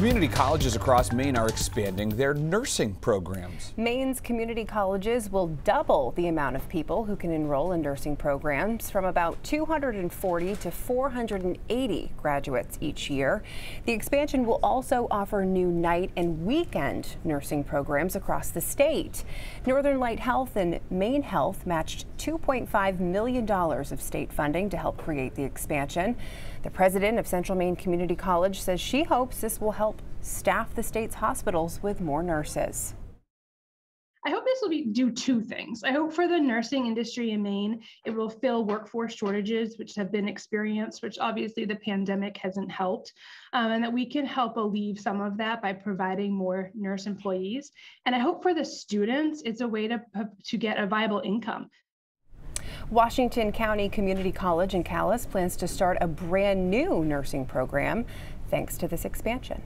Community colleges across Maine are expanding their nursing programs. Maine's community colleges will double the amount of people who can enroll in nursing programs from about 240 to 480 graduates each year. The expansion will also offer new night and weekend nursing programs across the state. Northern Light Health and Maine Health matched $2.5 million of state funding to help create the expansion. The president of Central Maine Community College says she hopes this will help staff the state's hospitals with more nurses. I hope this will be, do two things. I hope for the nursing industry in Maine, it will fill workforce shortages, which have been experienced, which obviously the pandemic hasn't helped, um, and that we can help alleviate some of that by providing more nurse employees. And I hope for the students, it's a way to, to get a viable income. Washington County Community College in Calais plans to start a brand new nursing program thanks to this expansion.